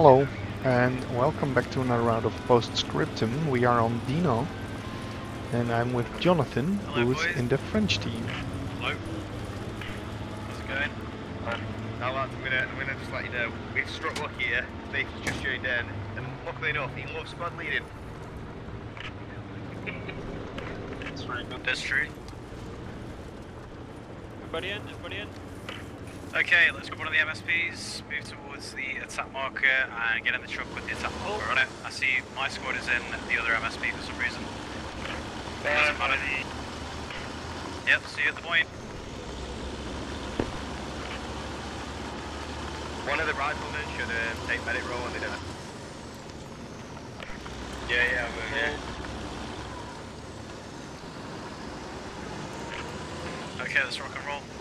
Hello, and welcome back to another round of Postscriptum. We are on Dinant, and I'm with Jonathan, Hello, who's boys. in the French team. Hello. How's it going? Now lads, I'm gonna, I'm gonna just let you know, we've struck lucky here. Nathan's just joined in, and luckily enough, he loves squad leading. That's right. That's true. Everybody in? Everybody in? Okay, let's grab one of the MSPs, move towards the attack marker, and get in the truck with the attack marker on it. I see my squad is in the other MSP for some reason. Doesn't matter. Yep, see you at the point. One of the riflemen should um, take medic role when they do it. Yeah, yeah, we're here. Okay, let's rock and roll.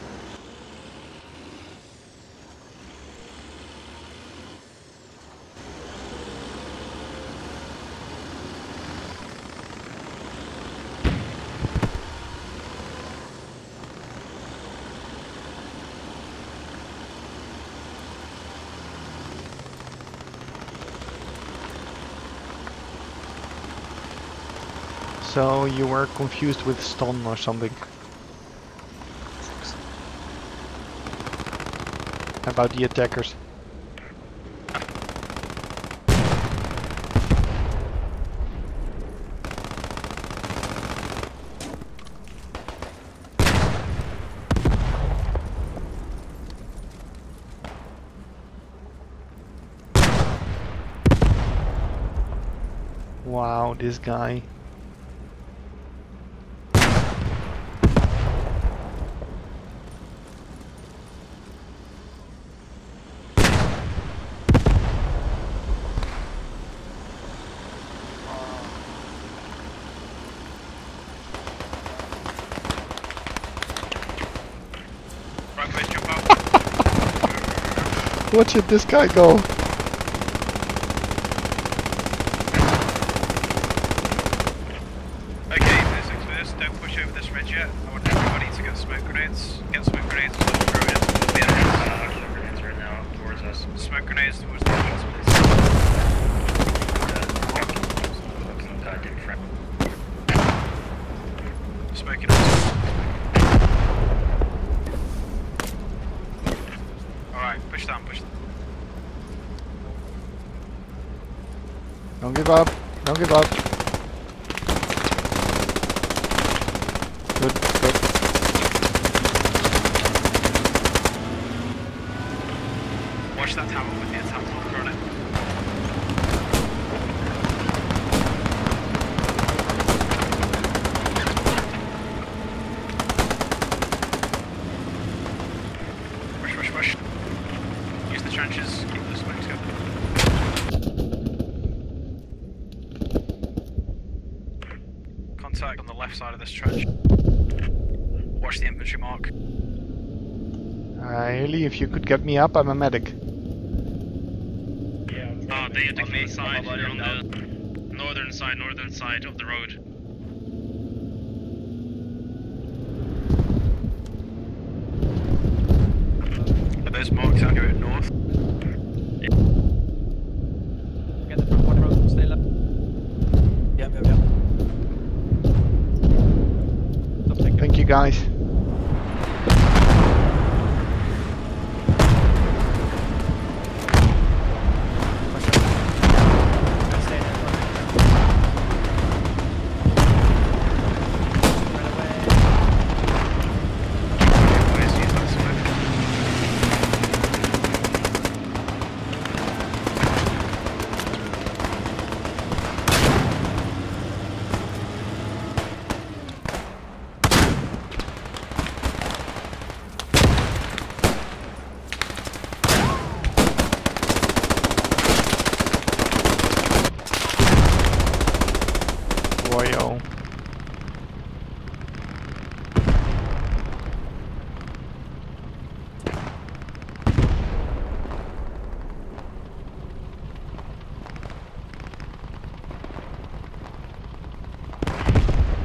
So you were confused with stun or something? About the attackers. Wow, this guy. Right, boys, jump out. Watch it, this guy go. Okay, first things first, don't push over this ridge yet. I want everybody to get smoke grenades. Get smoke grenades and throw it into the enemies. Smoke grenades right now towards us. Smoke grenades towards the enemies, please. Fucking goddamn friend. Smoking out. Alright, push down, push down. Don't give up. Don't give up. Good, good. Watch that tower with the attack marker on it. Push, push, push. Use the trenches, keep the smokes going. Contact on the left side of this trench. Watch the infantry mark. Uh, Haley, if you could get me up, I'm a medic. Uh, they On me, on my body, They're on down. the northern side, northern side of the road. Are those marks out going north? Get the front one road, stay left. Yep, yep, yep. Stop taking Thank you guys. Stay there. Right away. Boys, use that smoke. Wayo.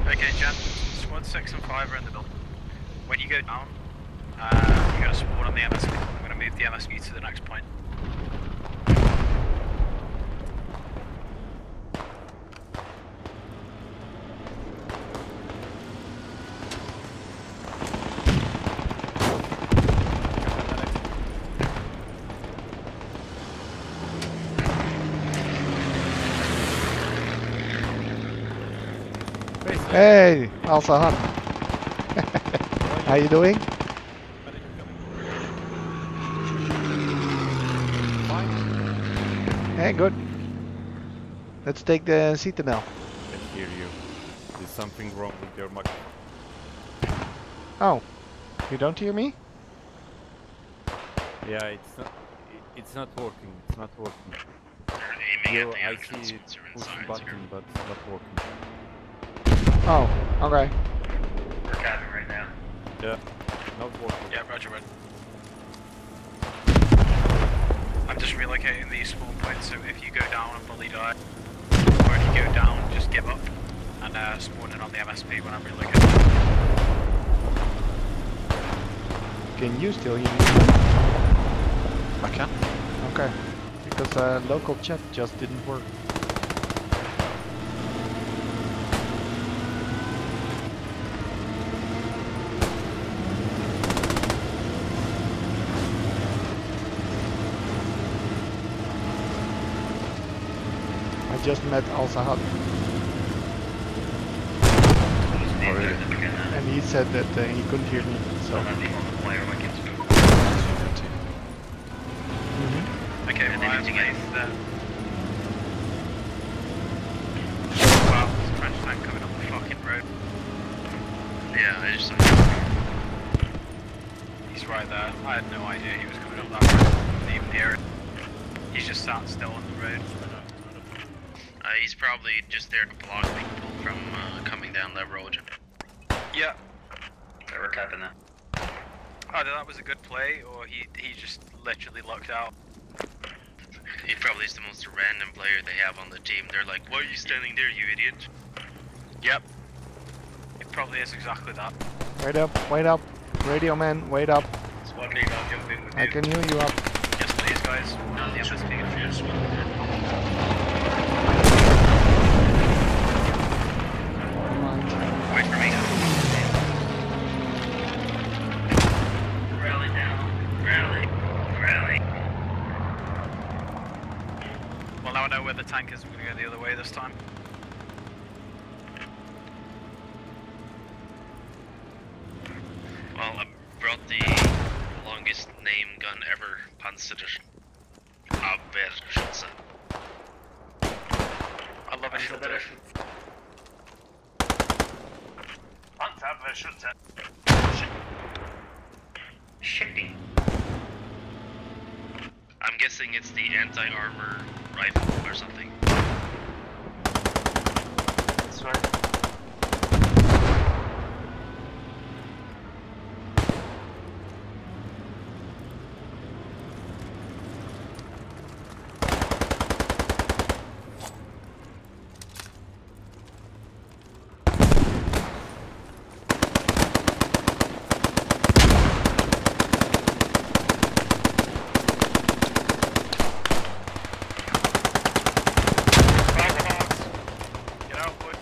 Okay, Jen. 6 and 5 are in the building. When you go down, uh, you're going to spawn on the MSP. I'm going to move the MSP to the next point. Hey, Alsa Han. How you doing? Hey, good. Let's take the Citadel. can hear you. There's something wrong with your mic. Oh, you don't hear me? Yeah, it's not. i- It's not working. It's not working. We're aiming Yo, at the I see once pushing inside. button, but it's not working. Oh, okay. We're capping right now. Yeah, No working. Yeah, roger, roger. I'm just relocating the spawn points, so if you go down and fully die, or if you go down, just give up and uh, spawn in on the MSP when I'm relocating. Can you still hear me? I can. Okay. Because uh, local chat just didn't work. I just met Al Sahad Oh, really? and he said that uh, he couldn't hear me. So. Mhm. Okay, And well, I then have you get- faith. Wow, there's a French tank coming up the fucking road. Yeah, I just He's right there. I had no idea he was coming up that road. Didn't even hear it. He's just sat still on the road. He's probably just there to block people from uh, coming down that road. Yeah. we're capping that. Either that was a good play, or he he just literally lucked out. He probably is the most random player they have on the team. They're like, why are you standing there, you idiot? Yep. It probably is exactly that. Wait up, wait up. Radio man, wait up. Squad leader, I'll jump in with I you. can hear you up. Yes, please, guys. No, the MSP confused. Never mind. Wait for me. Rally down. Rally. Rally. Well, now I know where the tank is. We're gonna go the other way this time. Well, I brought the longest name gun ever, Panzer Abwehrschütze. I love. Panzerabwehrschütze. Shipping. I'm guessing it's the anti-armor rifle or something. That's right. Get out, boy.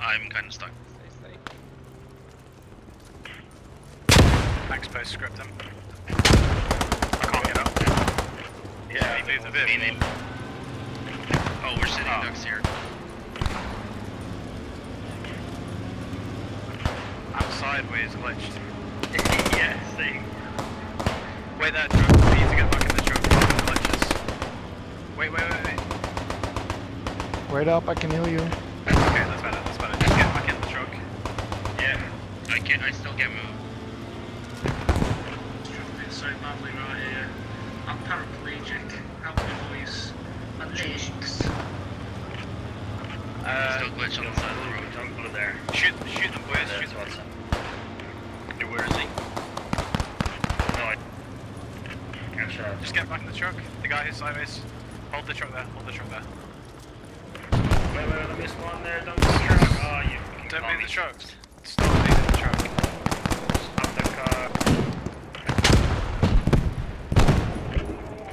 I'm kind of stuck. Thanks, Post Scriptum. I can't get out. Yeah, he moved a bit. Me and him. Oh, we're sitting Oh. ducks here. I'm sideways glitched. yeah, same. Wait there, truck. We need to get back in the truck. Fucking glitches. Wait, wait, wait, wait. Wait up, I can hear you. Okay, that's better, that's better. Just get back in the truck. Yeah. I can't. I still can't move. struggling so badly right here. I'm paraplegic. Help me, boys. My legs. Uh, still glitch on the side of the road. Don't go there. shoot, shoot them, boys. Shoot them. Where is he? No, I can't shut up. Just get back in the truck. The guy who's sideways. Hold the truck there. Hold the truck there. Wait, wait, I missed one there. Don't move ah, the truck. Oh, you fucking Don't move me. the trucks. Stop moving the truck. Stop the car.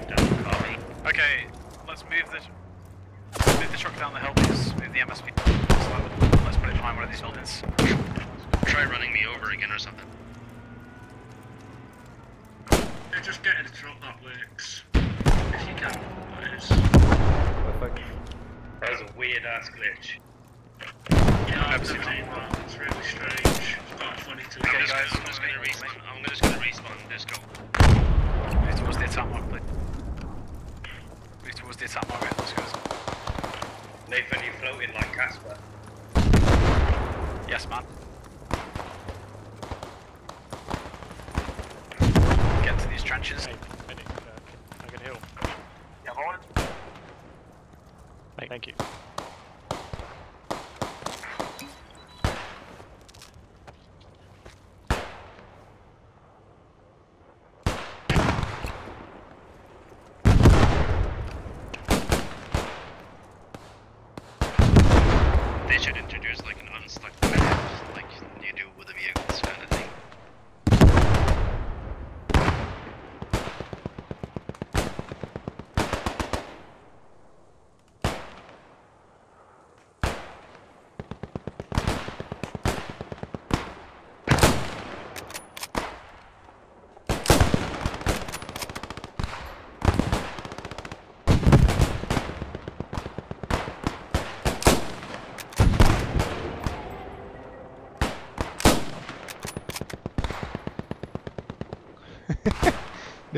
Don't call me. Okay, let's move the move the truck down the hill, please. Move the MSP. Let's put it behind one of these buildings. Try running me over again or something. Yeah, just get in the truck, that works. If you can, please. Perfect. That was a glitch. Yeah, I've seen that. It's really strange. It's quite funny to Okay, I'm see. just, guys, I'm just gonna wait, wait, respawn. I'm just gonna respawn disco. Move towards the attack mark, please. Move towards the attack mark, let's go. Nathan, you floating like Casper. Yes, man. Get to these trenches. Hey, medic, uh, I can heal. Yeah, hold Thank, thank you. They should introduce like an unstuck map, like you do with the vehicles kind of thing.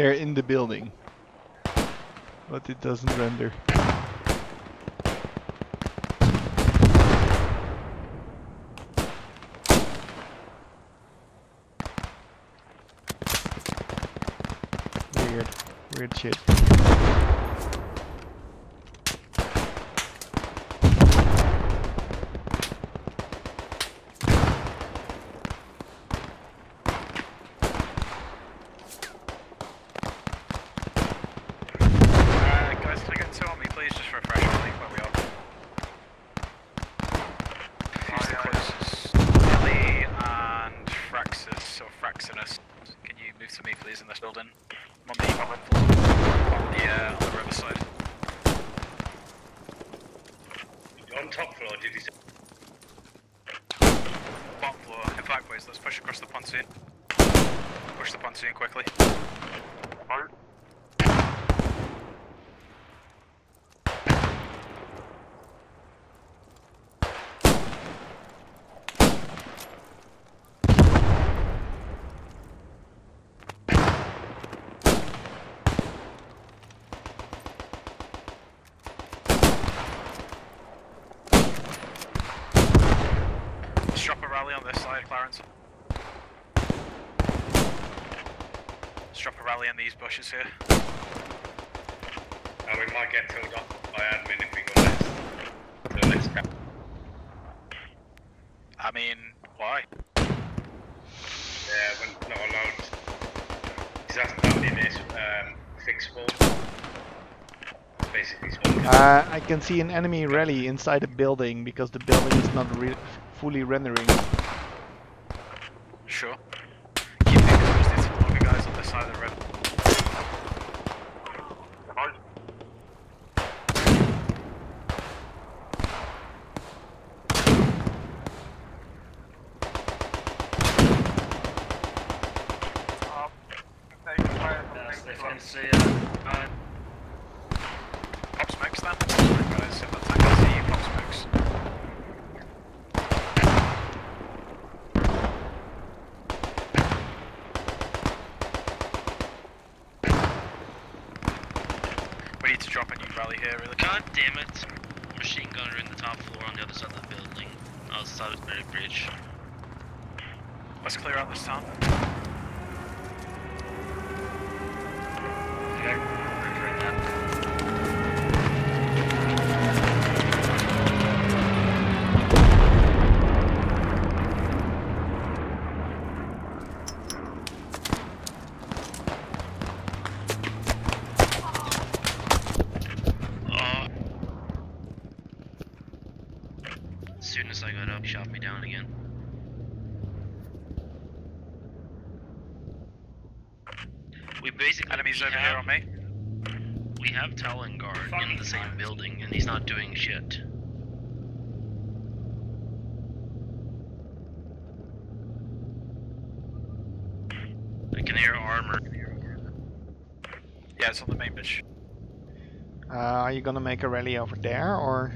They're in the building. But it doesn't render. Weird. Weird shit. Uh, guys, can I get two on me, please, just for a fresh rally where we are? Who's the closest? Ellie and Fraxus, or Fraxinus. Can you move to me, please, in this building? I'm on the bottom floor. On the, uh, on the riverside. On top floor, did you say? Bottom floor. In fact, boys, let's push across the pontoon. Push the pontoon quickly. Let's drop a rally on this side, Clarence. Let's rally in these bushes here. And we might get told off by admin if we go next. To the next cap. I mean, why? Yeah, we're not allowed. He's asked that in his um, fixed spawn. Basically. Uh, I can see an enemy rally inside a building because the building is not re fully rendering. Sure. Keep moving towards these longer guys on this side of the river. Yes, they can see uh, Pop smokes then. Right, guys, if that's I see you, pop smokes. We need to drop a new rally here, really. God damn it! Machine gunner in the top floor on the other side of the building, outside of Berry Bridge. Let's clear out this town. Oh. basically enemies over have, here on me. We have Talengard in the same building, and he's not doing shit. I can hear armor. Yeah, it's on the main bitch. Uh, are you gonna make a rally over there, or...?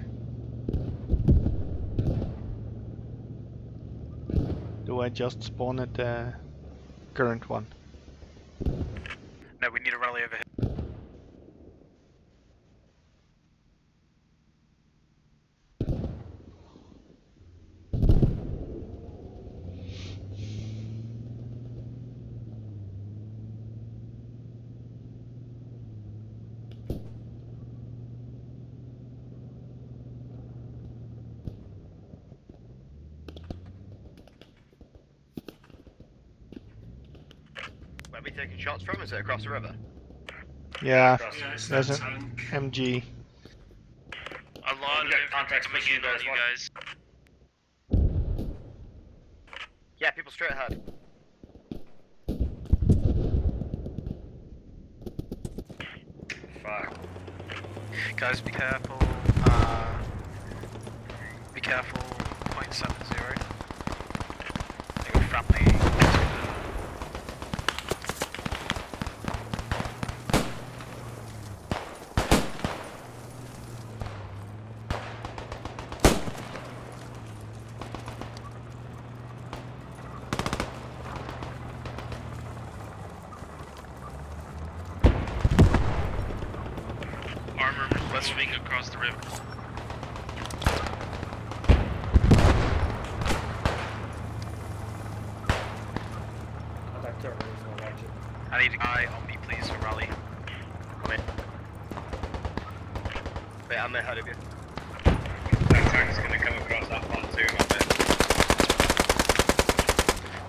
Do I just spawn at the current one? No, we need a rally over here taking shots from? Is it across the river? Yeah, Yeah, there's an. MG. A lot of get infantry contacts coming in you on guys, you guys. Yeah, people straight ahead. Fuck. Guys, be careful. Uh, be careful. Point seven zero. They were friendly. Moving across the river. I need a guy on me, please, for rally. Come in. Wait, I'm ahead of you. That tank's gonna come across that pontoon on it.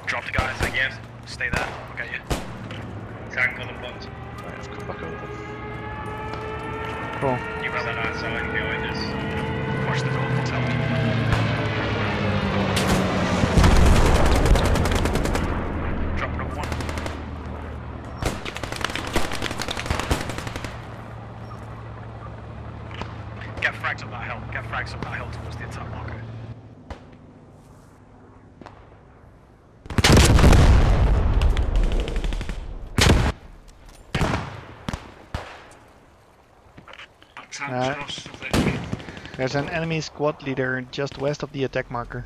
Drop the guys. Thank you. Stay there. I'll get you. Tank on the pontoon. Right, let's go back over. Cool. You got that outside behind us. Watch the door. Tell me. Drop number one. Get frags up that hill. Get frags up that hill towards the attack marker. That tank's Uh. There's an enemy squad leader just west of the attack marker.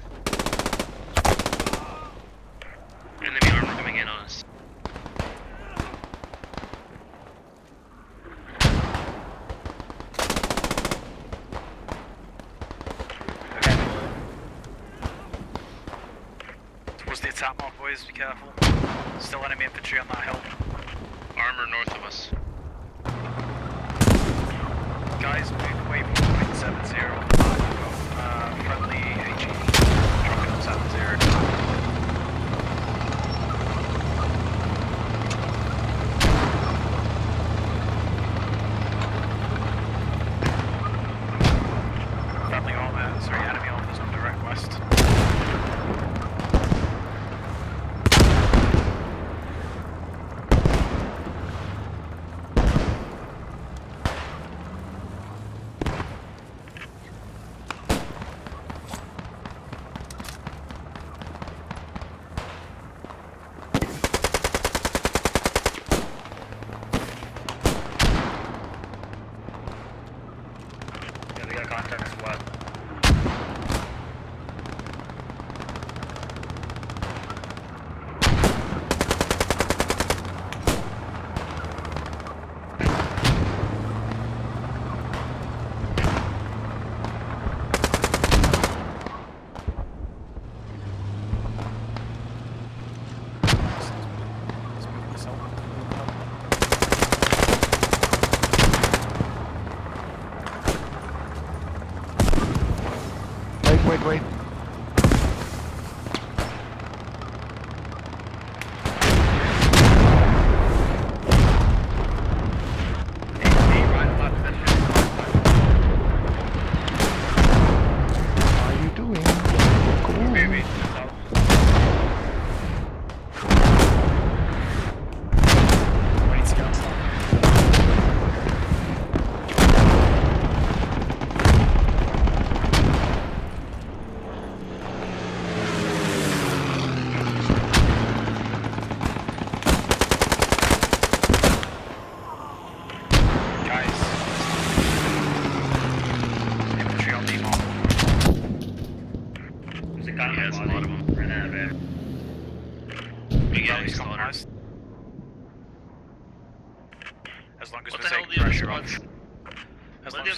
contact squad.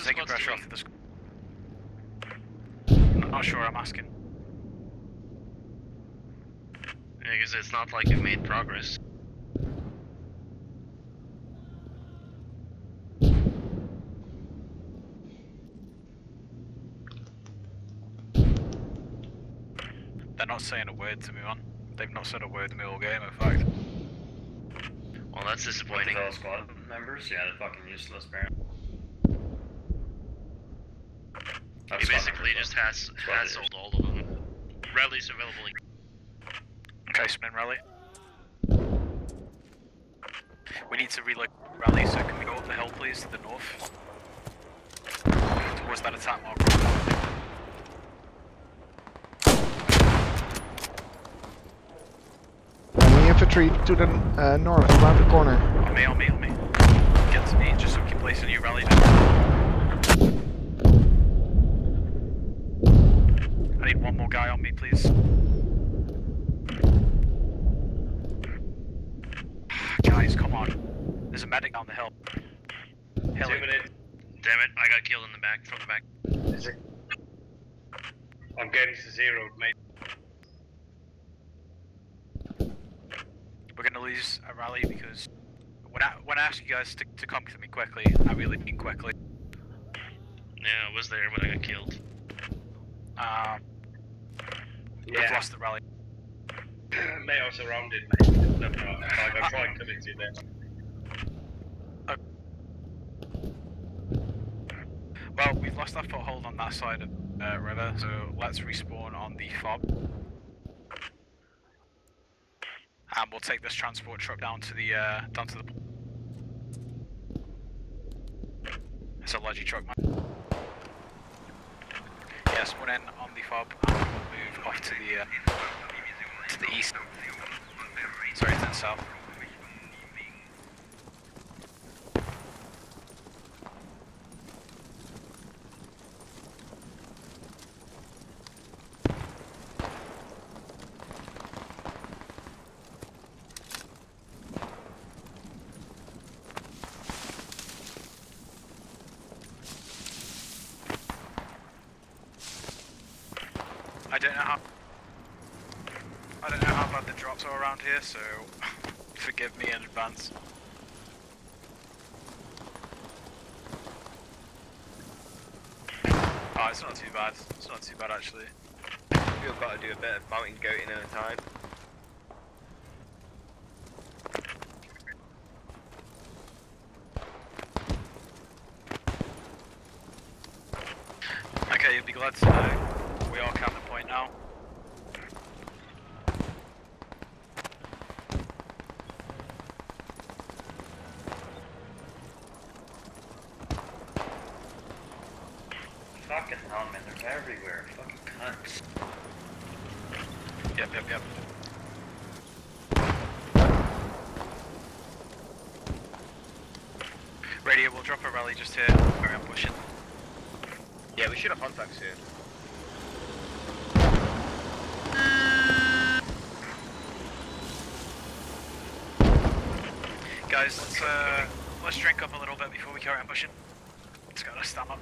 As what long are as the we're taking other pressure squads off the squad. Not sure, I'm asking. Yeah, because it's not like you've made progress. They're not saying a word to me, man. They've not said a word to me all game, in fact. Well, that's disappointing. Fellow squad members? Yeah, they're fucking useless, apparently. He basically just has has sold all of them. Rally's available. in- Okay, spin rally. We need to relocate rally, so can we go up the hill, please, to the north? Towards that attack mark. Enemy infantry to the uh, north, around the corner. On me, on me, on me. Get to me, just so we can place rally down. I need one more guy on me, please. Guys, come on. There's a medic down the hill. Hilly. Damn it! I got killed in the back from the back. Is it? I'm getting to zero, mate. We're gonna lose a rally because when I when I ask you guys to, to come to me quickly, I really mean quickly. Yeah, I was there when I got killed. Um, we've Yeah. lost the rally. mate, I was surrounded, mate. No, no, like, I tried coming to them. Well, we've lost our foothold on that side of uh, river, so let's respawn on the fob. And we'll take this transport truck down to the uh, down to the. It's a logi truck, man. Yes, one in on the fob, and we'll move off to the uh, to the east. Sorry, to the south. I don't know how. I don't know how bad the drops are around here, so forgive me in advance. Oh, it's not too bad. It's not too bad actually. We've got to do a bit of mountain goating at a time. Okay, you'll be glad to know we are counter point now. Fucking hell, man, they're everywhere. Fucking cunts. Yep, yep, yep. Radio, we'll drop a rally just here. Carry on pushing. Yeah, we should have contact here. Guys, let's uh, let's drink up a little bit before we carry on pushing. Let's go, let's stand up.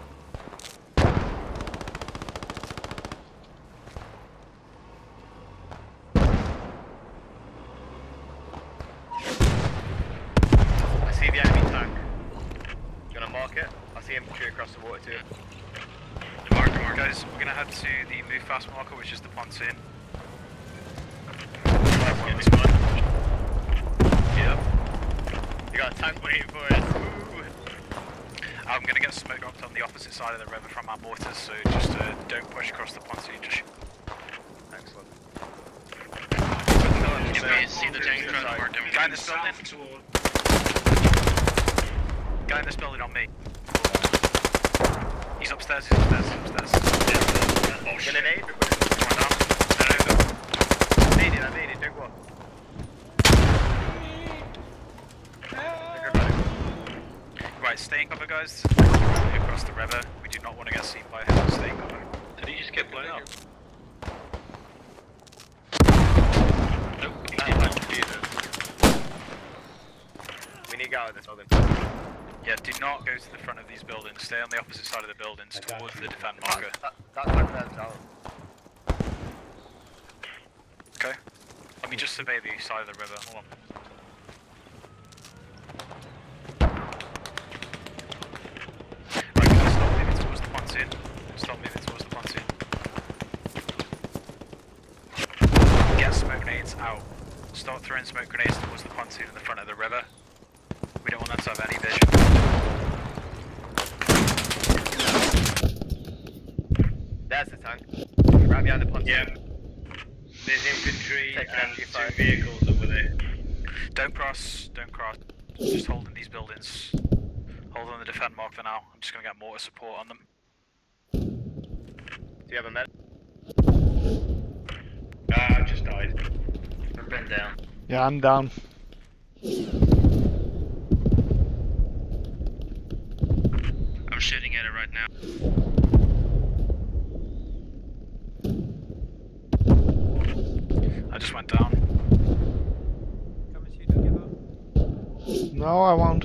I see the enemy tank. You wanna mark it? I see infantry across the water too. Mark, mark. Guys, we're gonna head to the move fast marker, which is. Yep. You got a tank waiting for us. Ooh. I'm gonna get smoke dropped on the opposite side of the river from our mortars, so just uh, don't push across the pontoon. Just Excellent. If we see the tank trying to mark them, guy in this building. Guy in this building on me. He's upstairs. He's upstairs. He's upstairs. Gonna nade? One down. No, no, no. Nade it, I nade it, don't go on. Think about it. Right, stay in cover, guys. Across the river. We do not want to get seen by him. Stay in cover. Did he just get blown up? Nope. That tank is out of this building. Yeah, do not go to the front of these buildings. Stay on the opposite side of the buildings towards the defend marker. That, that tank there's out. Okay. Let me just survey the side of the river. Hold on. Right, stop moving towards the pontoon. Stop moving towards the pontoon. Get smoke grenades out. Start throwing smoke grenades towards the pontoon in the front of the river. We don't want them to have any vision. There's the tank. Right behind the pontoon. Yeah. There's infantry Take and two fire. vehicles over there. Don't cross, don't cross. Just hold in these buildings. Hold on the defend mark for now. I'm just gonna get mortar support on them. Do you have a med? Ah, I just died. I've been down. Yeah, I'm down. I'm shooting at it right now. Just went down. Come and don't give up. No, I won't.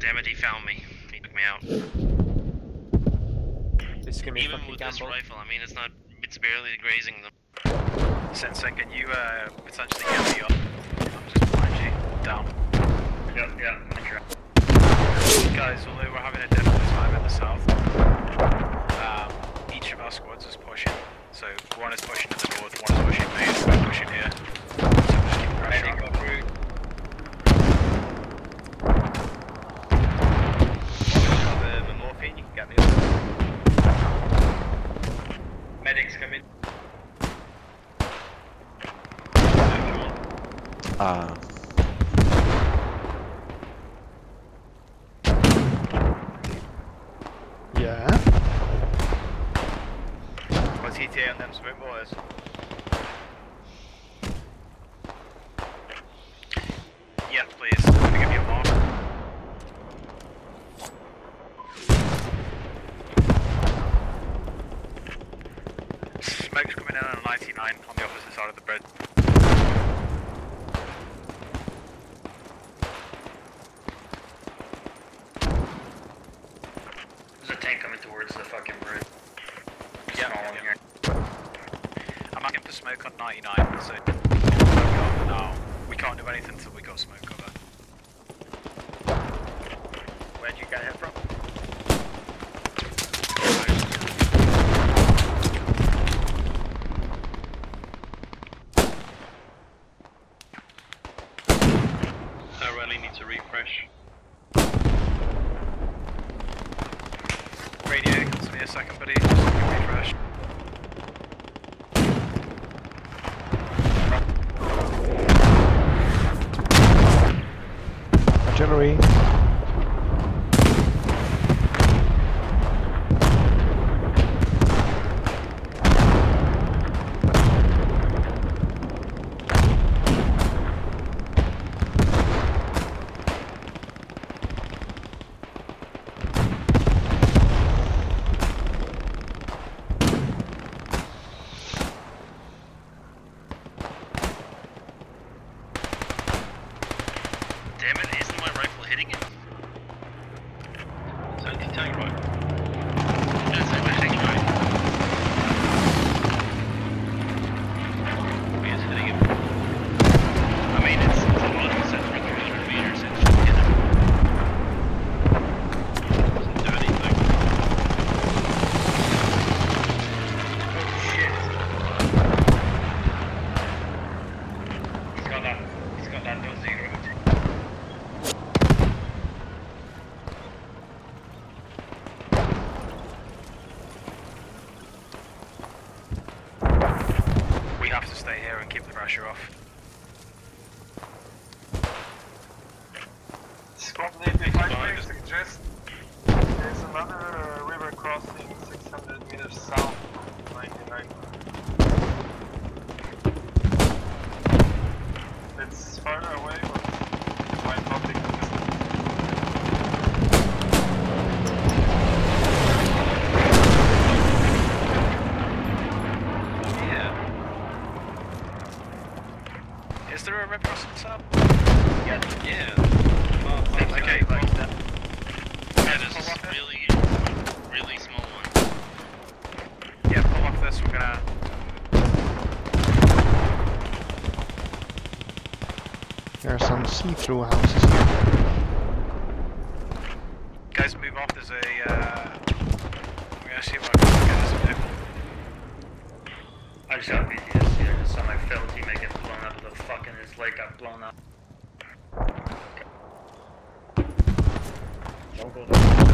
Damn it, he found me. He took me out. This is gonna be Even fucking with this rifle, I mean, it's not. It's barely grazing them. Sensei, can you uh, potentially get me up? I'm just behind you. Down. Yeah, yeah. Guys, although we're having a difficult time in the south, um, each of our squads is pushing. So one is pushing to the north, one is pushing east, we're pushing here. So just keep pressure on. en route. Have um, a morphine, you can get me up. Medics coming. Ah. Yeah. What's ETA on them smoke boys? Yeah, please. I'm gonna give you a mark. Smoke's coming in on a 99 on the opposite side of the bridge. There's a tank coming towards the fucking bridge. Yeah, Small one yeah. here. I'm asking for smoke on 99, so where we are for now. We can't do anything until we got smoke cover. Where'd you get hit from? I really need to refresh. Radio, come to me a second, buddy. Just give me refresh. Artillery. Damn it, isn't my rifle hitting it? It's anti-tank right. That's anti-tank right. He is hitting him. I mean, it's, it's a lot of set for 300 meters. It should hit him. Doesn't do anything. Oh shit. He's got that. He's got that no zero. We have to stay here and keep the pressure off. Squad lead behind me suggest there's another uh, river crossing 600 meters south of 99. It's farther away, but might not be consistent. Yeah. Is there a red crossing south? Yeah. Yeah. Okay, well, Yeah, there's this really, really small one. yeah, pull off this. We're gonna. There are some see-through houses here. Guys, move off. There's a. Uh, we're gonna see what I can get us to. I just got PTSD. I just saw my fellow teammate get blown out of the fucking his leg got blown out. Don't go there.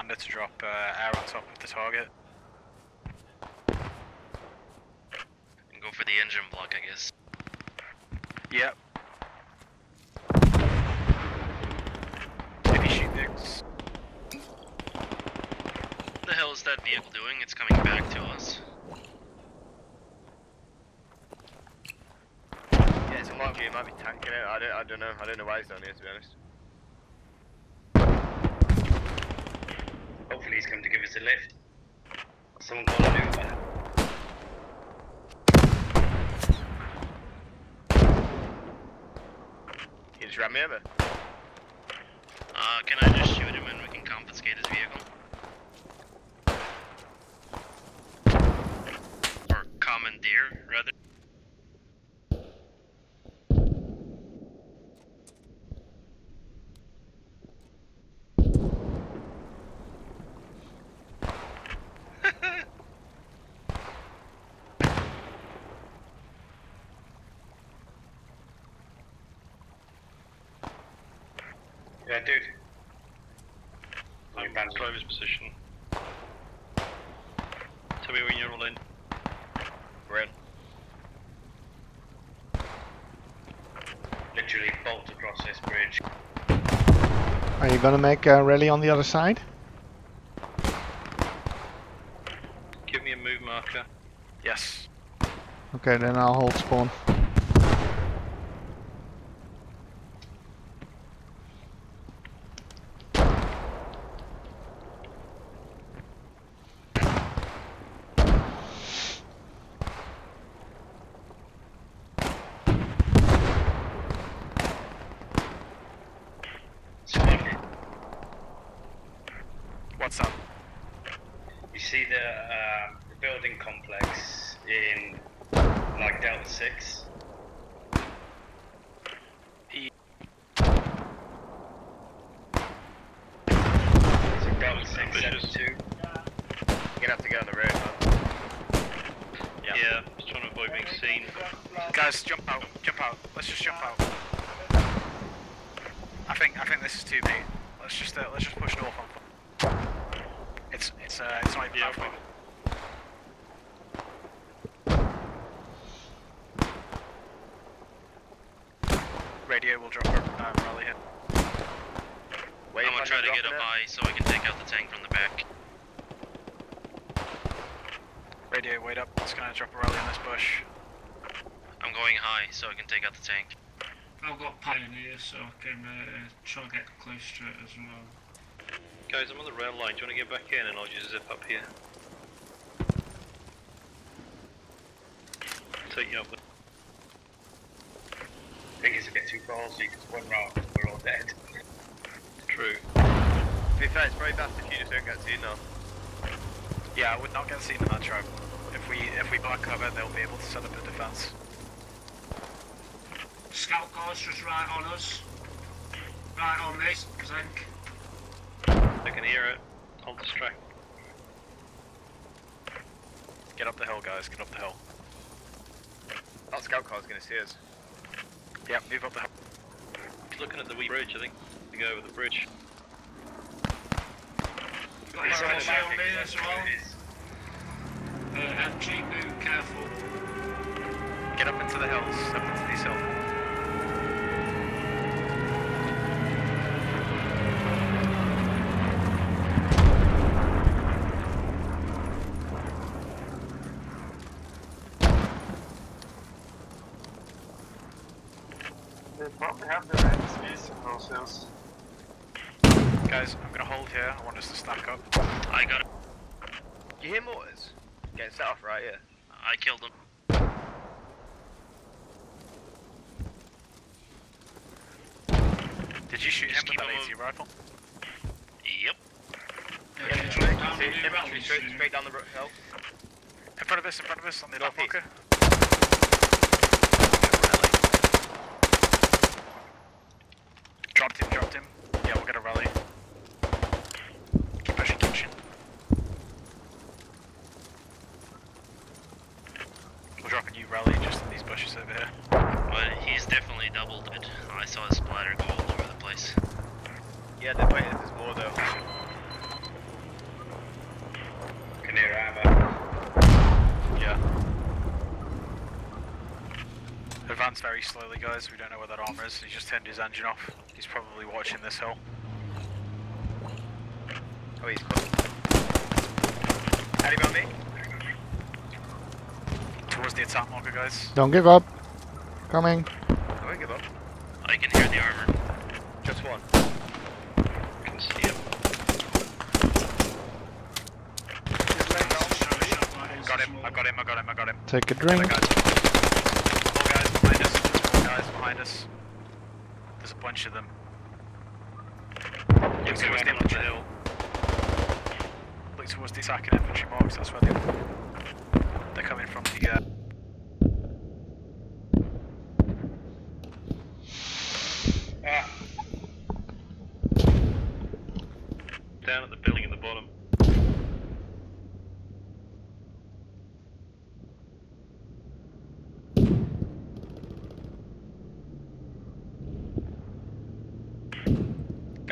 Commander to drop uh, air on top of the target. And go for the engine block, I guess. Yep. If you shoot this. What the hell is that vehicle doing? It's coming back to us. Yeah, it's a Logi. It might be tanking it. I don't. I don't know. I don't know why he's down here to be honest. He's come to give a lift. Someone call an Uber. He just ran me over. Uh, can I just shoot him and we can confiscate his vehicle? Or commandeer, rather. Yeah, dude. I'm banned. Driver's position. Tell me when you're all in. We're in. Literally bolt bridge. Are you gonna make a rally on the other side? Give me a move marker. Yes. Okay, then I'll hold spawn. Squadron. What's up? You see the, uh, the building complex in like Delta 6? E- It's in Delta 6, Ambitious. 2. You're gonna have to get on the road, man. Yeah. Just trying to avoid being seen. Guys, jump out. Jump out. Let's just jump out. I think I think this is too big. Let's just uh, let's just push north on. It's it's uh it's not even Yeah, that far. Radio will drop a uh, rally here. Wait, I'm gonna try to get up high so I can take out the tank from the back. Radio, wait up. It's gonna drop a rally in this bush. I'm going high so I can take out the tank. I've got Pioneer, so I can uh, try and get close to it as well. Guys, I'm on the rail line. Do you want to get back in and I'll just zip up here? Take you up. I think it's a bit too ballsy because one round we're all dead. True. To be fair, it's very best if you just don't get seen now. Yeah, I would not get seen in that trap. If we if we back cover, they'll be able to set up a defense. Scout cars just right on us. Right on this, Zenk. I can hear it. I'll distract. Get up the hill, guys. Get up the hill. That scout car's gonna see us. Yeah, move up the hill. He's looking at the wee bridge, I think. To go over the bridge. Got his Right, eye on me as well. what it is. Uh, MG, move careful. Get up into the hills. Up into these hills. They probably have their MSVs in those hills. Guys, I'm gonna hold here. I want us to stack up. I got it. You hear mortars? Getting set off right here. I killed him. Did you shoot Just him with keep that him AT rifle? Yep. Infantry, drop down see, on the straight, straight down the ro- hill. In front of us, in front of us, on the attack Northeast. bunker. Dropped him, dropped him. Yeah, we'll get a rally. Keep pushing, keep pushing. We'll drop a new rally just in these bushes over here. But he's definitely doubled it. I saw his splatter go all over the place. Yeah, they're waiting if there's more though. Can hear armor. Yeah. Advance very slowly, guys. We don't know where that armor is. He just turned his engine off. He's probably watching this hill. Oh, he's close. Enemy on me? Towards the attack marker, guys. Don't give up. Coming. I won't give up. I can hear the armor. Just one. I can see him. Got him, I got him, I got him, I got him. Take a Other drink. guys. More guys behind us. More guys behind us. There's a bunch of them. Look towards the the infantry. hill. Look towards the attacking infantry marks. That's where they they're coming from. The uh, Ah, Down at the building at the bottom.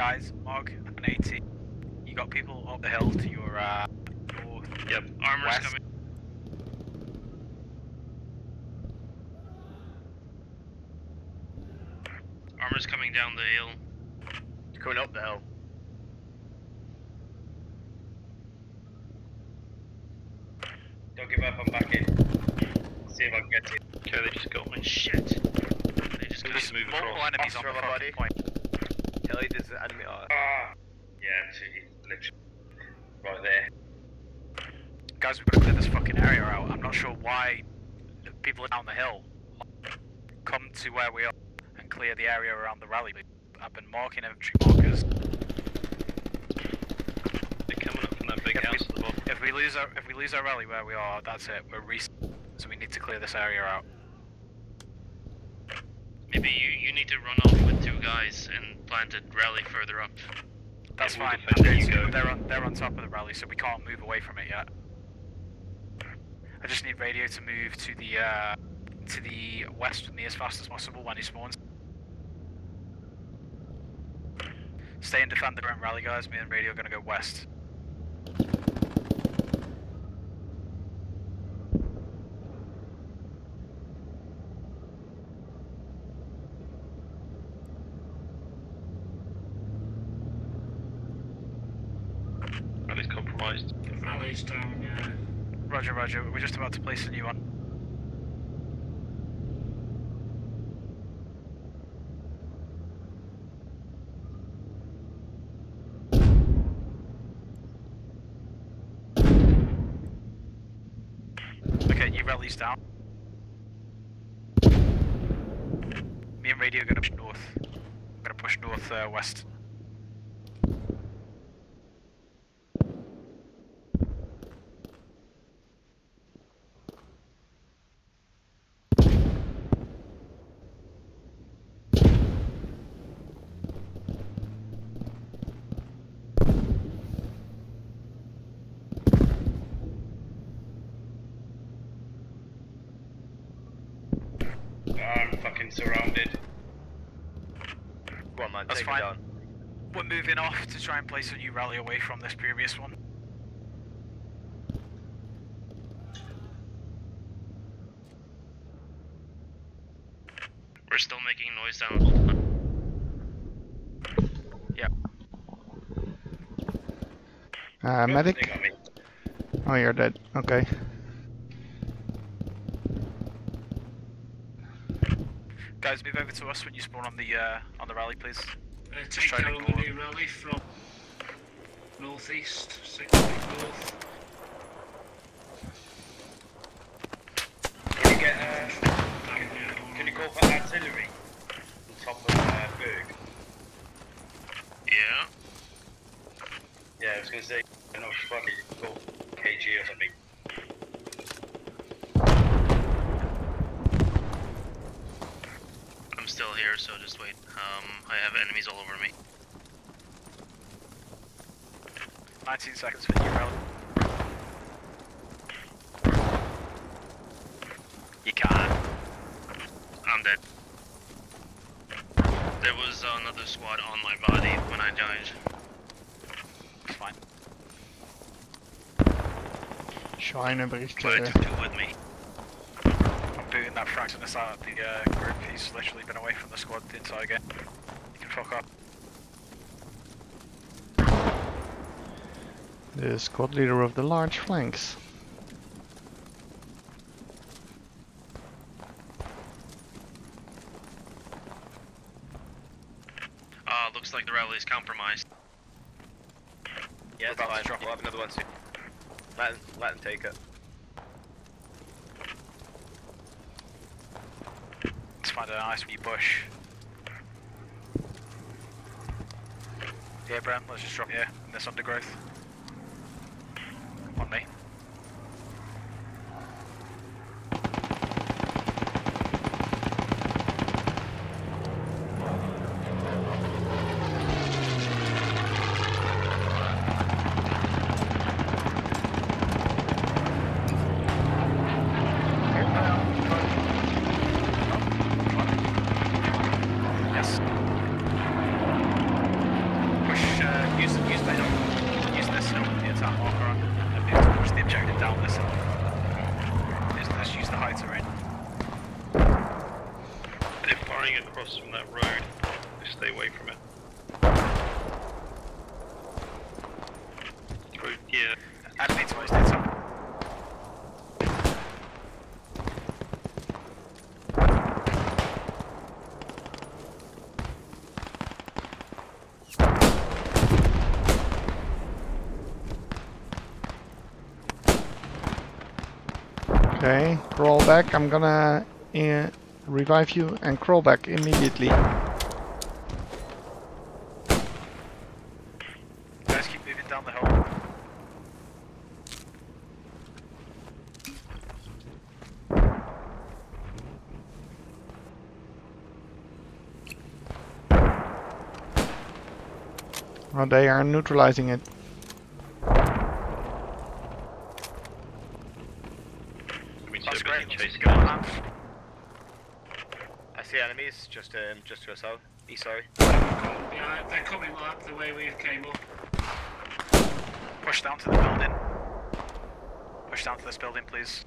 Guys, Mog and AT. You got people up the hill to your uh, north. Yep. Armor's West. coming. Armor's coming down the hill. He's coming up the hill. don't give up, I'm back in. See if I can get it. Okay, they just got me. Shit. They just got There's move multiple across. enemies on the on my fucking body. point. Hilly, there's an enemy. Oh, Ah, yeah, gee, literally right there. Guys, we've got to clear this fucking area out. I'm not sure why people down the hill come to where we are and clear the area around the rally. I've been marking infantry markers. They're coming up from that big If we- house the. If we lose our if we lose our rally where we are, that's it. We're re so we need to clear this area out. Maybe you, you need to run off with two guys and plant a rally further up. That's Yeah, fine. defend and it, you they're- They're on they're on top of the rally, so we can't move away from it yet. I just need radio to move to the uh, to the west with me as fast as possible when he spawns. Stay and defend the ground Rally, guys. Me and radio are going to go west. Rally's compromised. Rally's down, yeah. Roger, roger. We're just about to place a new one. Okay, new rally's down. Me and radio are gonna push north. I'm gonna push north uh, west. I'm surrounded. Go on, man, That's take fine. it down. We're moving off to try and place a new rally away from this previous one. We're still making noise down the whole time. Yep. Uh, medic? Oh, you're dead. Okay. Guys, move over to us when you spawn on the uh, on the rally, please. Uh, Just take try to down ignore the new rally from northeast, 60 north. Can you get, uh, Down can you call for artillery on top of uh, Berg? Yeah. Yeah, I was gonna say, I know, fuck it, go KG or something. I'm still here, so just wait. Um, I have enemies all over me. 19 seconds for new rally. You can't. I'm dead. There was another squad on my body when I died. It's fine. Scheine But I berichten. took two with me. I'm booting that fractionist out of the uh, group. He's literally been away from the squad the entire game. You can fuck up. The squad leader of the large flanks. Uh, looks like the rally is compromised. Yeah, it's We're fine. drop We'll have another one soon. Let him, let him take it. Let's find a nice wee bush. Yeah, Bram, let's just drop here in this undergrowth. On me. Yes. Push, uh, use, use the hill. Use this hill with the attack marker on. And move to push the objective down this hill. Use this, use the high terrain. They're firing across from that road. Just stay away from it. Oh, yeah. Enemy towards the attack. Okay, crawl back. I'm gonna uh, revive you and crawl back immediately. Guys, keep moving down the hill. Oh, they are neutralizing it. up the way we came up. Push down to the building. Push down to this building, please.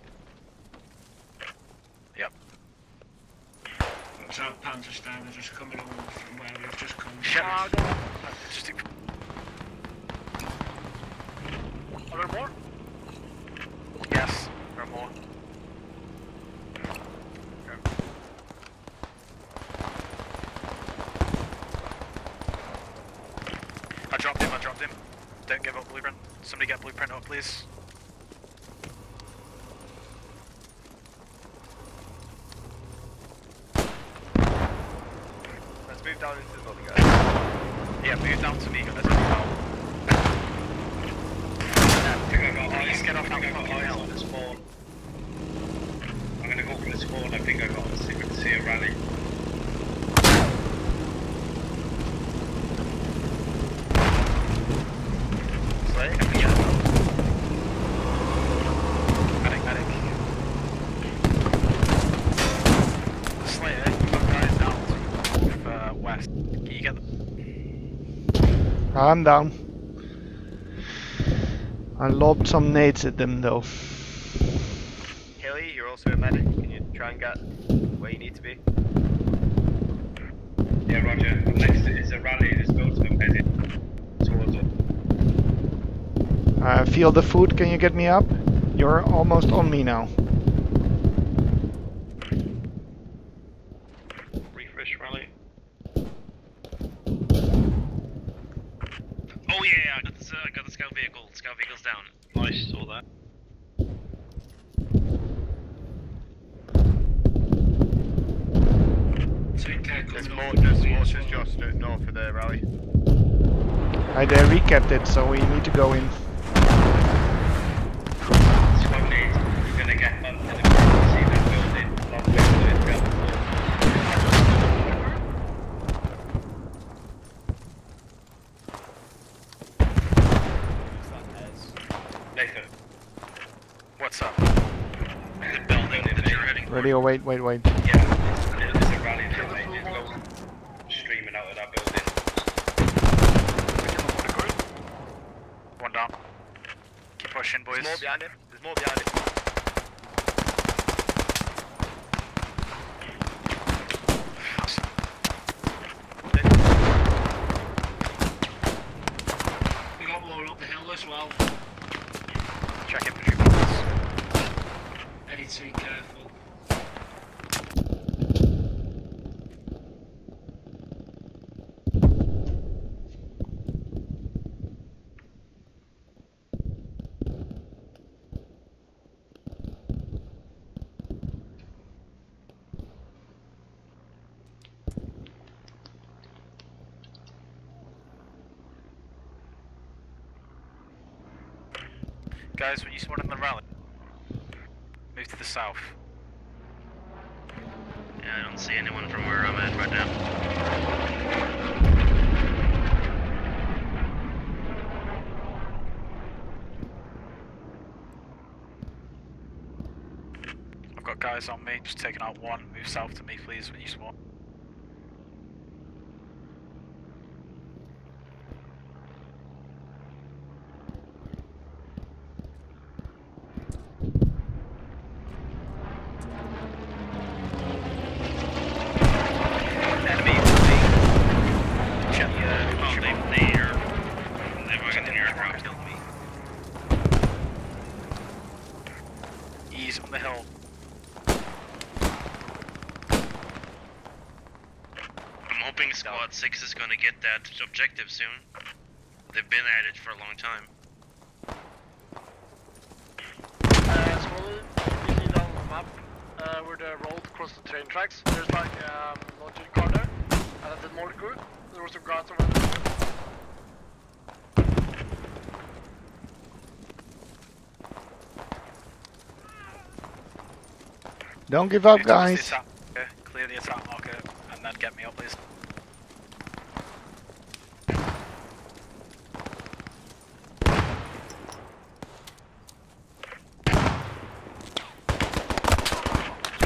Yep. That's our Panzer's down, just coming over from where we've just come. Shit. Oh. Just keep... Are there more? Yes, there are more. Somebody got blueprint up, please. Let's move down into the building, guys. Yeah, move down to me, guys. Well. I think I got Please eyes. get off I think that I got fucking eyes hill. on the spawn. I'm gonna go for the spawn. I think I got to see, we can see a rally. Slay. Medic, medic. Slayer, you've got guys down to north, uh, west. Can you get them? I'm down. I lobbed some nades at them though. Hilly, you're also a medic. Can you try and get where you need to be? Yeah, Roger. Next is a rally. This building I'm heading towards it. I feel the food, can you get me up? You're almost on me now. Refresh rally. Oh yeah, I got the, I got the scout vehicle. Scout vehicle's down. Nice, saw that. Take care, There's coming more, off there's the more beach. just just north of the rally. I uh, recapped it, so we need to go in. Squad lead, you're gonna get bumped in the front. See that building? Long way to it. Ground floor. Nathan. What's up? The building that you're heading for. Ready? Oh wait, wait, wait. Yeah, there's there's a rally there, mate. There's loads streaming out of that building. One down. Keep pushing, boys. There's more behind him. There's more behind him. We got more up the hill as well. Check infantry points. Any to be careful. Guys, when you spawn in the rally, move to the south. Yeah, I don't see anyone from where I'm at right now. I've got guys on me, just taking out one. Move south to me, please, when you spawn. Enemy, enemy. Check the, uh, Oh, shoot they, on. they are. They've got Check an the aircraft. killed me. Ease on the hill. I'm hoping Squad 6 is that objective soon. They've been at it for a long time. Uh, Smolly, you see down the map uh, where the road across the train tracks. There's like um, logi car there, and at the mortar crew, there was some guards over there. Don't give up, Move towards the guys. attack marker, Clear the attack marker, and then get me up, please.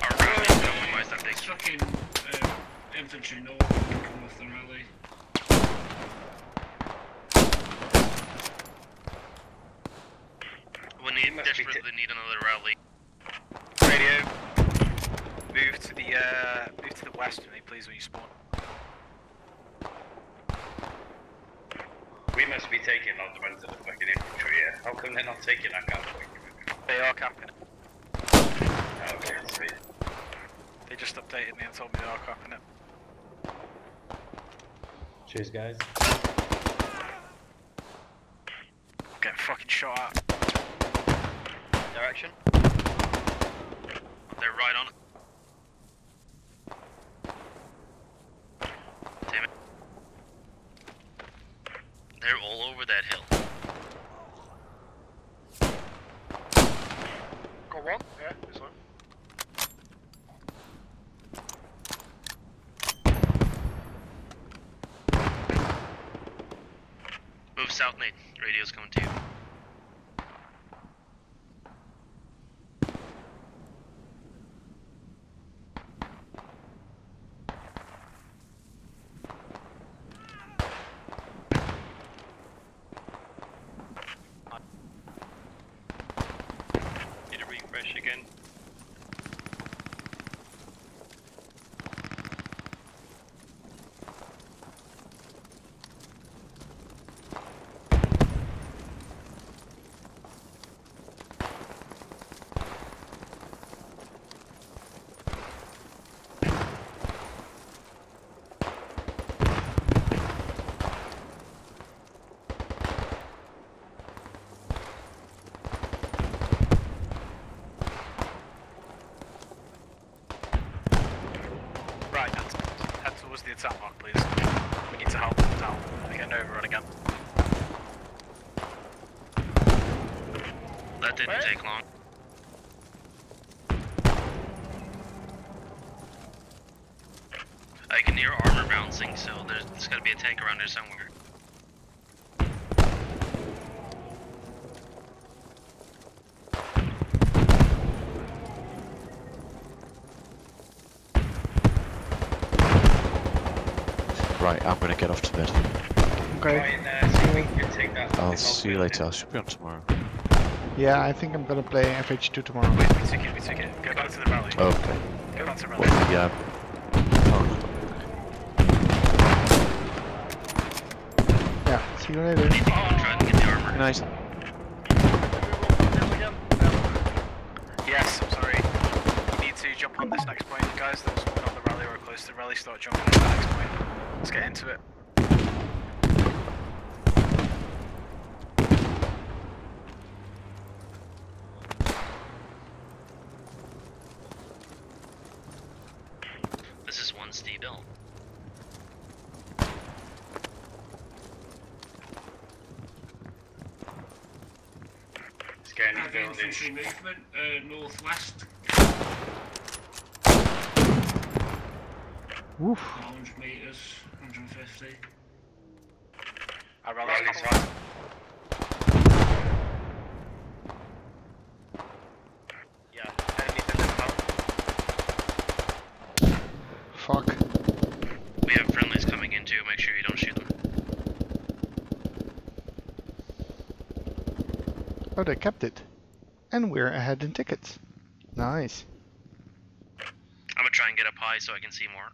Our rally is compromised, I think. It's fucking uh, infantry north come off the rally. We need, must be desperately need another rally. Radio. Move to the uh, move to the west for me, please, when you spawn. We must be taking on the runs of the fucking infantry here. How come they're not taking that kind of? They are capping it. Oh, okay, sweet. They just updated me and told me they are crapping it. Cheers, guys. Getting fucking shot at. Direction. They're right on it. Damn it. They're all over that hill. Got one? Yeah, this one. Move south, Nate. Radio's coming to you. Need a refresh again. Right, head, head towards the attack mark, please. We need to help them now. They're getting overrun again. That didn't Where? take long. I can hear armor bouncing, so there's, there's gotta be a tank around here somewhere. Right, I'm gonna get off to bed. Okay. Right, uh, see if we can take that. I'll see you later. I should be on tomorrow. Yeah, I think I'm gonna play FH2 tomorrow. Wait, we took it, we took it. Go back to the rally. Okay. Go back to the What rally. the, um... Yeah, see you later. I'm trying to get the armor. Good. Yes, I'm sorry. You need to jump on this next point, guys. There was one on the rally or close to the rally. Start jumping on the next point. Let's get into it. This is one steep hill. Scanning Have buildings. Infantry movement, uh, northwest, Woof. 100 metres, 150. Our rally's Rally's coming. Yeah, enemies in the top. Fuck. We have friendlies coming in too, make sure you don't shoot them. Oh, they kept it. And we're ahead in tickets. Nice. I'm gonna try and get up high so I can see more.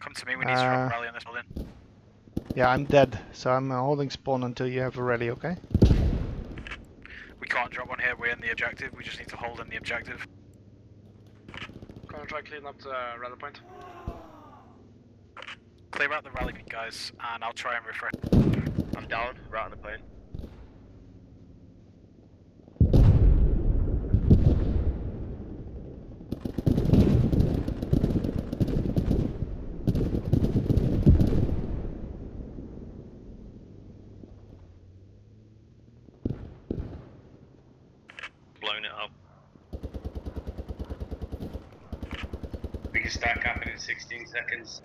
Come to me, we need Uh, a rally on this building. Yeah, I'm dead, so I'm uh, holding spawn until you have a rally, okay? We can't drop one here, we're in the objective. We just need to hold in the objective. Gonna try clean up the rally point. Clear out the rally, guys, and I'll try and refresh. I'm down, right on the plane. Blown it up. We can start capping in 16 seconds.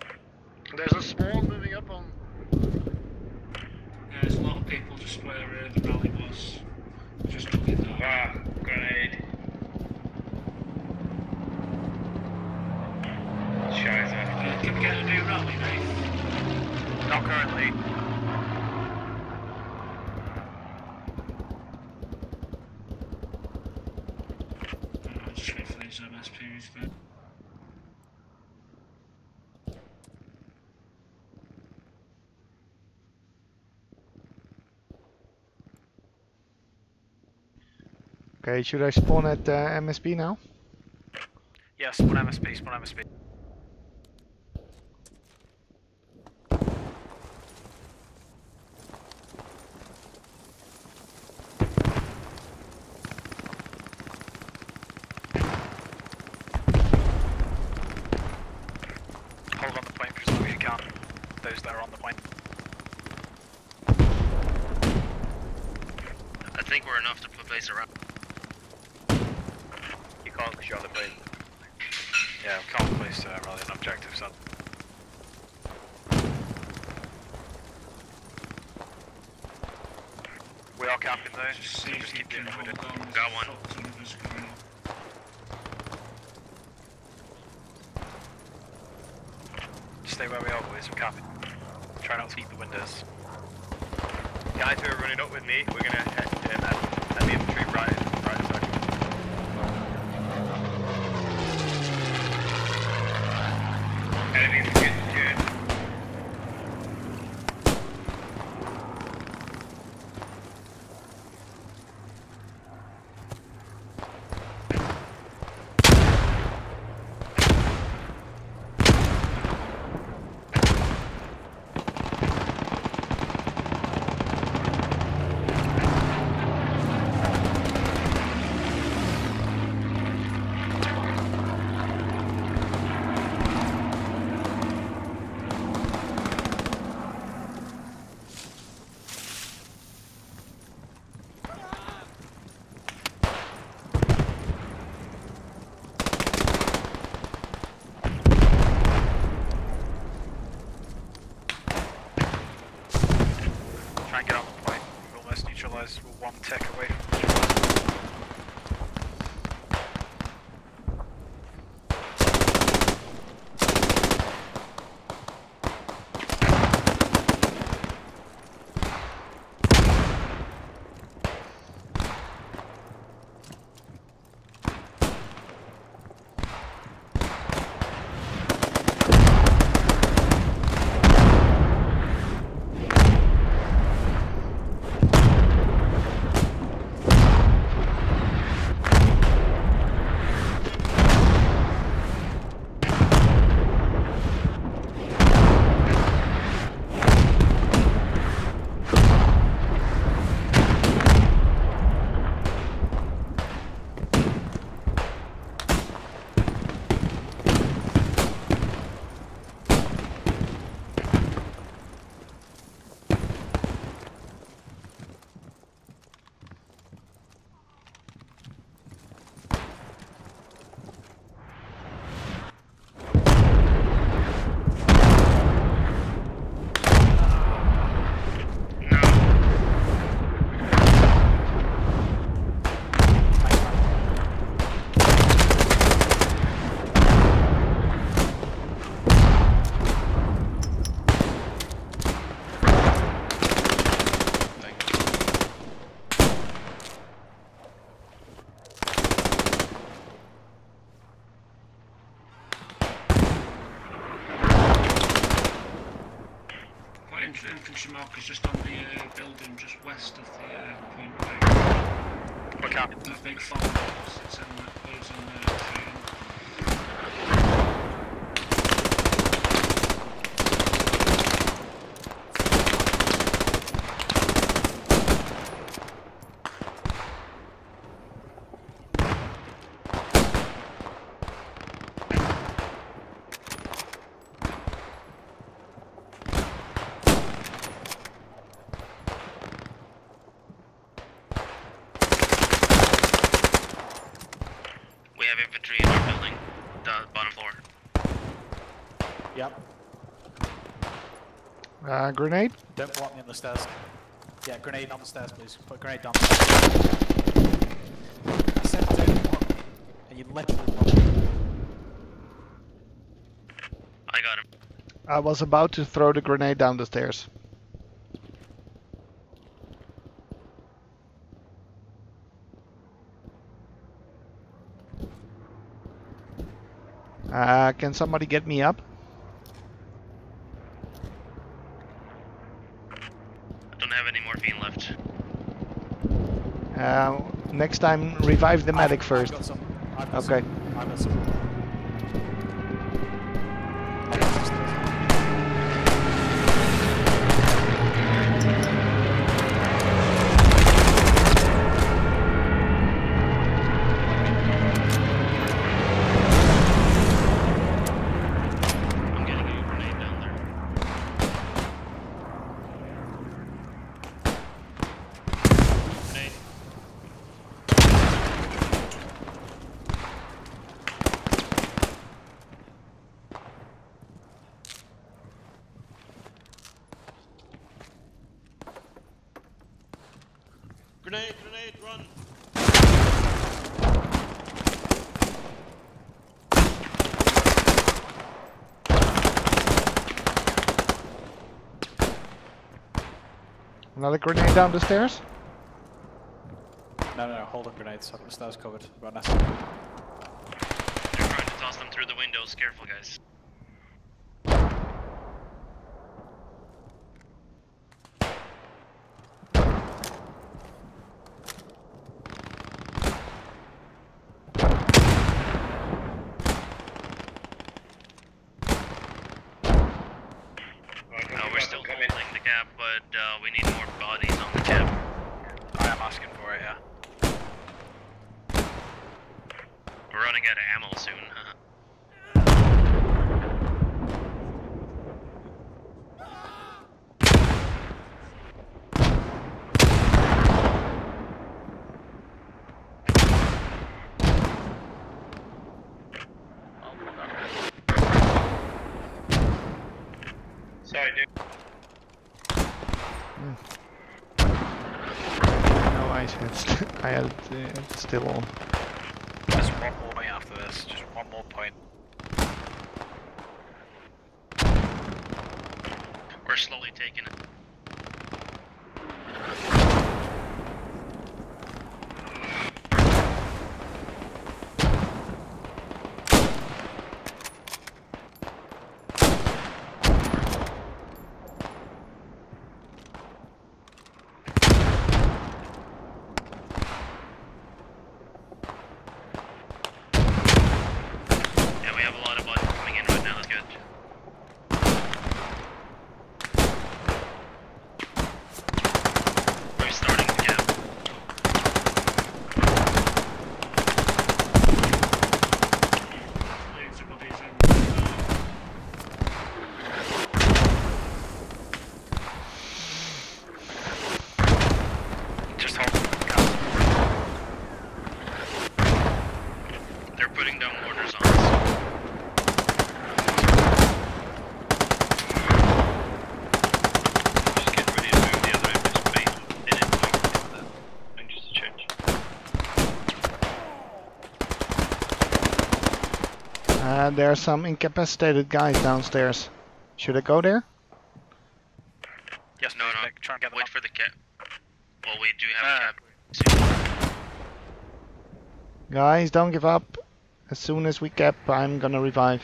There's a small moving up on. Yeah, there's a lot of people just where uh, the rally was. Just took it down. Ah, grenade. Shizer. Uh, can we get a new rally, mate? Not currently. Should I spawn at uh, MSB now? Yes, spawn MSB, spawn MSB. Affirmative copy. Try not to leak the windows. Guys who are running up with me, we're gonna uh, grenade? Don't block me on the stairs. Yeah, grenade on the stairs, please. Put grenade down. I said don't block me, and you literally blocked me. I got him. I was about to throw the grenade down the stairs. Uh, can somebody get me up? Next time, revive the medic 1st okay. Some, down the stairs? No, no, no, hold up grenades. Stairs covered. Run us. They're trying to toss them through the windows. Careful, guys. No, we're still holding but uh, we need more bodies on the cap. I am asking for it, yeah. We're running out of ammo soon. Sorry, dude. No, I had, I had uh, still on. Just one more point after this. Just one more point. We're slowly taking it. Yeah, we have a lot of bodies coming in right now. That's good. We're starting the gap. Leaves the bodies in. Just hold the They're putting down orders on us. Just getting ready to move the other MSP in it, like, the ranges to change. Uh, there are some incapacitated guys downstairs. Should I go there? Yes, No, please, no. Nick, try and get them Wait up. for the cap. Well, we do have Ah. a cap. Guys, don't give up. As soon as we cap, I'm gonna revive.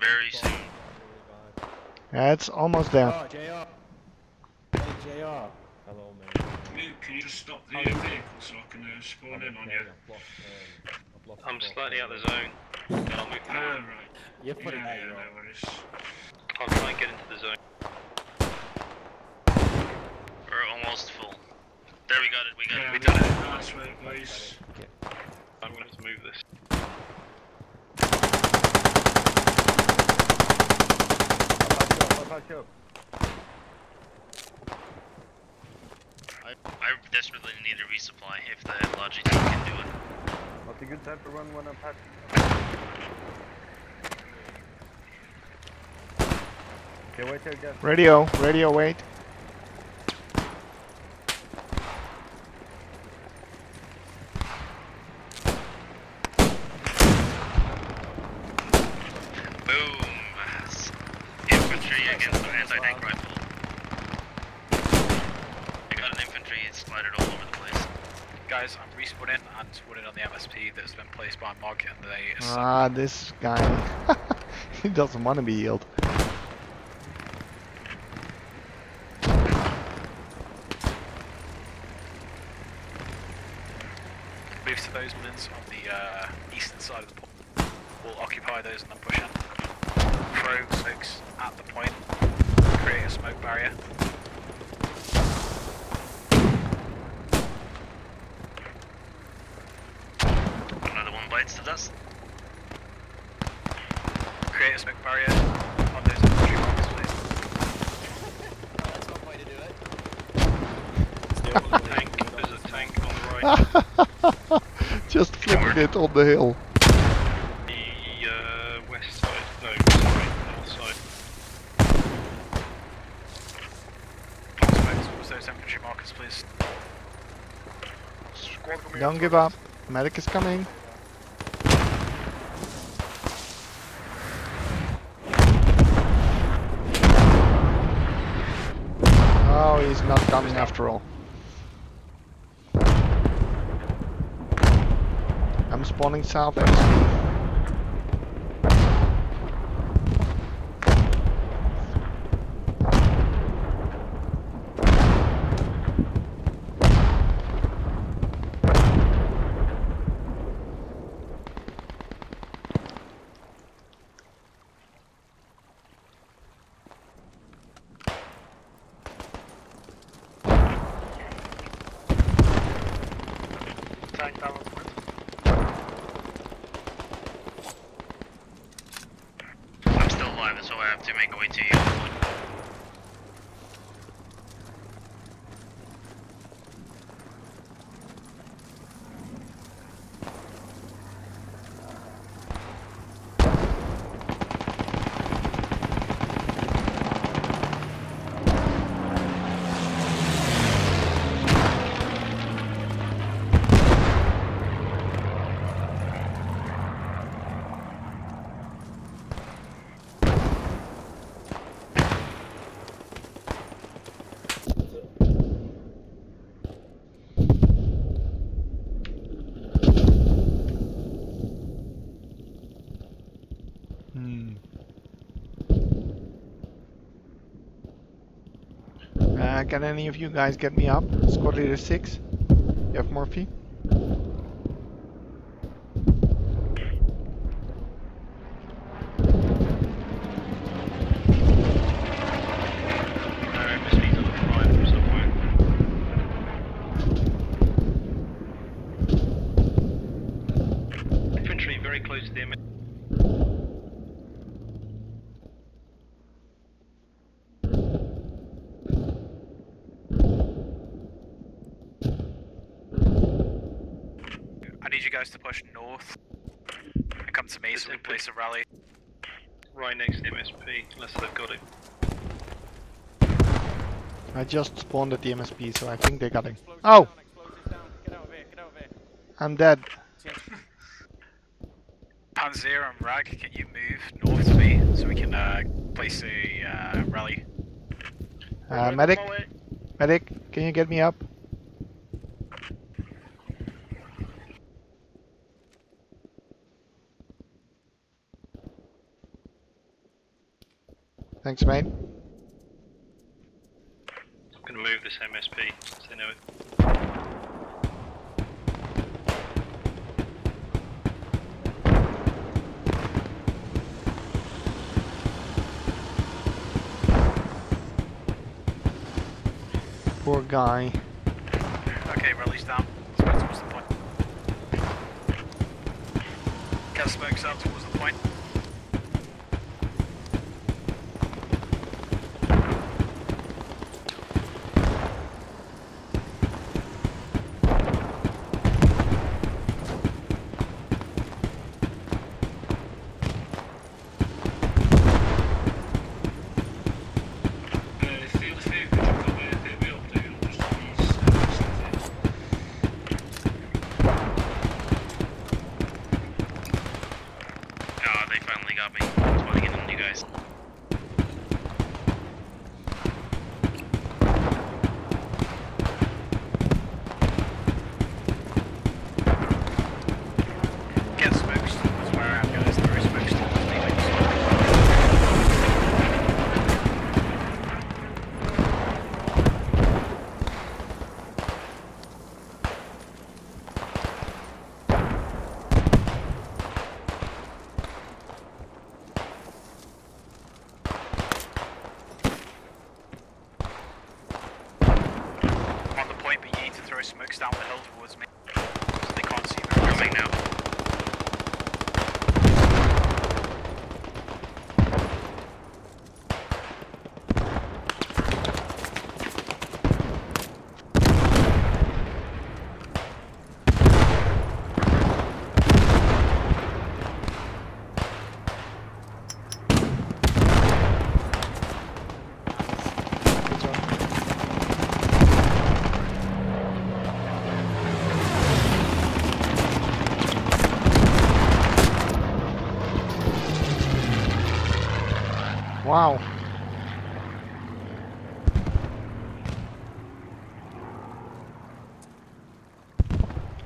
Very soon. Yeah, it's almost there. Oh, JR. Hey, JR. Hello, man. Can you, can you just stop the uh, vehicle so I can spawn in on you? I'm slightly out of the zone. and I'll move Ah, right. You're putting yeah, out yeah, no worries. I'll try and get into the zone. We're almost full. There, we got it. We got Yeah, it. We done it. Nice work, boys. I'm gonna have to move this. I, I desperately need a resupply if the Logitech can do it. Not a good time to run when I'm patching. Okay, wait till you get. Radio, radio, wait. Boom. S- Infantry against an anti-tank rifle. I got an infantry splattered all over the place. Guys, I'm respawning and spawning on the MSP that's been placed by Mog and they Ah, this guy. he doesn't want to be healed. move to those mines on the uh, eastern side of the point. We'll occupy those and then push in. Throw smokes at the point. Create a smoke barrier. Another one bites the dust. Create a smoke barrier on those infantry markers, please. That's one way to do it. Tank, there's a tank on the right. Just flipping it on the hill. The uh, west side, no, sorry, north side. Smokes those infantry markers, please. Squad Don't give up. Medic is coming. Oh, he's not coming after all. I'm spawning south MSP. Tank down. I'm still alive, so I have to make a way to you. Hmm. Uh, can any of you guys get me up? Squad leader 6? You have Morphe? No, MSP's on the fire from somewhere. Infantry very close to the MS. I need you guys to push north and come to me so we place a rally. Right next to MSP, unless they've got it. I just spawned at the MSP, so I think they got it. Oh! I'm dead. Panzer and Rag, can you move north to me so we can uh, place a uh, rally? Uh, medic? Medic, can you get me up? Thanks, mate. I'm gonna move this MSP, so they know it. Poor guy. Okay, rally's down. Smoke towards the point. Get smokes out towards the point.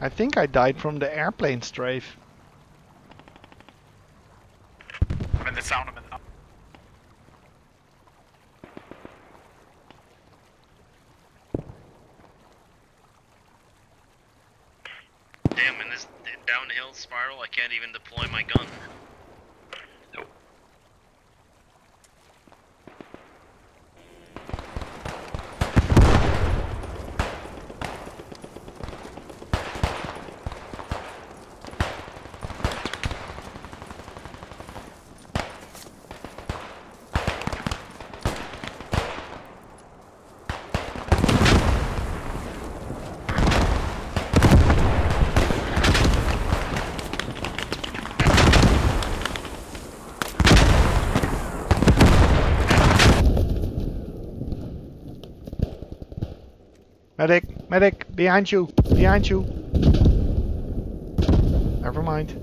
I think I died from the airplane strafe. I'm in the town, I'm in the town. Damn, in this downhill spiral, I can't even deploy my gun. Medic, behind you, behind you. Never mind.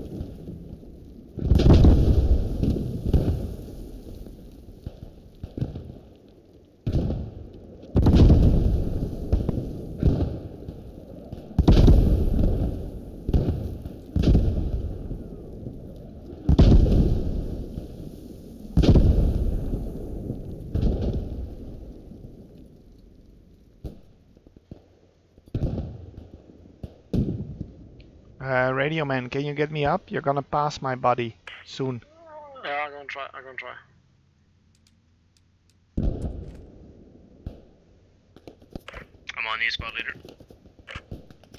Uh, radio man, can you get me up? You're gonna pass my body soon. Yeah, I'm gonna try. I'm gonna try. I'm on you, squad leader.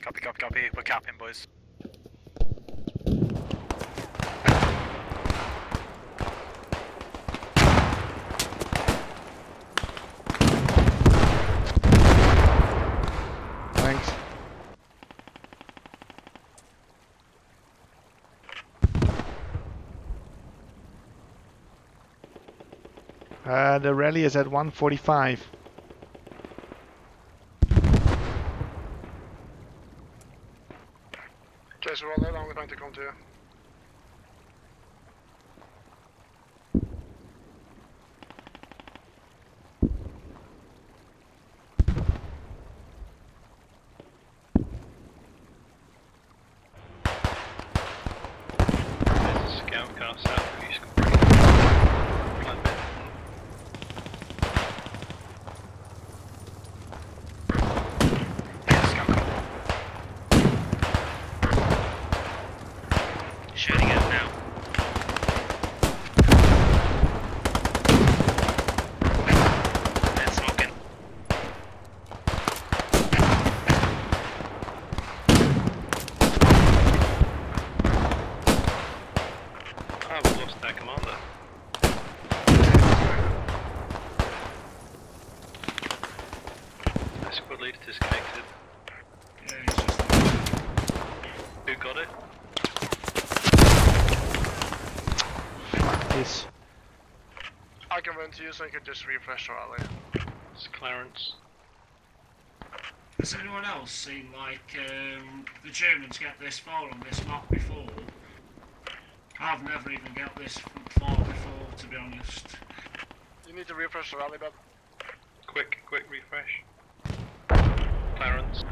Copy, copy, copy. We're capping, boys. Thanks. Uh, the rally is at 145. Jason, roll that. I'm going to come to you. There's a scout car south of you, Scott. Like that. Shooting it now. And smoking. Ah, we lost our commander. The squad leader disconnected. Yeah, it's just Who got it? This. I can run to you so you can just refresh the rally. It's Clarence. Has anyone else seen like um, the Germans get this far on this map before? I've never even got this far before, to be honest. You need to refresh the rally, bud. Quick, quick refresh. Clarence.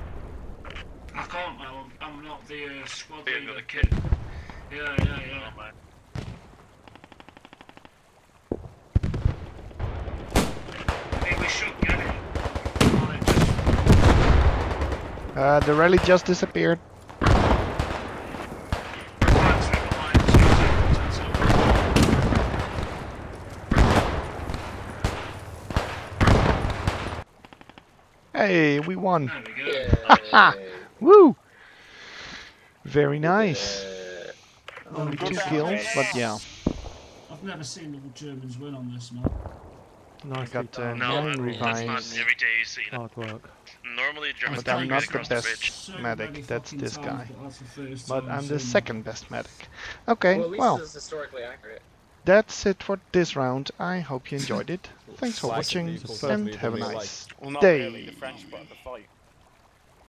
I can't now. I'm, I'm not the uh, squad You leader. The kid. Yeah, yeah, yeah. Oh, man. I mean, we should get it. Can't it just Uh, the rally just disappeared. That's river line, two seconds, that's all. Hey, we won. There we. Haha! Woo! Very nice. Only two kills, but yeah. I've never seen the Germans win on this map. No, I got uh, No, nine that's not revives. every day you see that. Hard work. Normally, Germans But I'm don't not the across the best. So medic, that's this guy. but that's the first But time I'm the second best medic. Okay, well, well, historically accurate. that's it for this round. I hope you enjoyed it. Thanks for watching and have a don't nice like- day.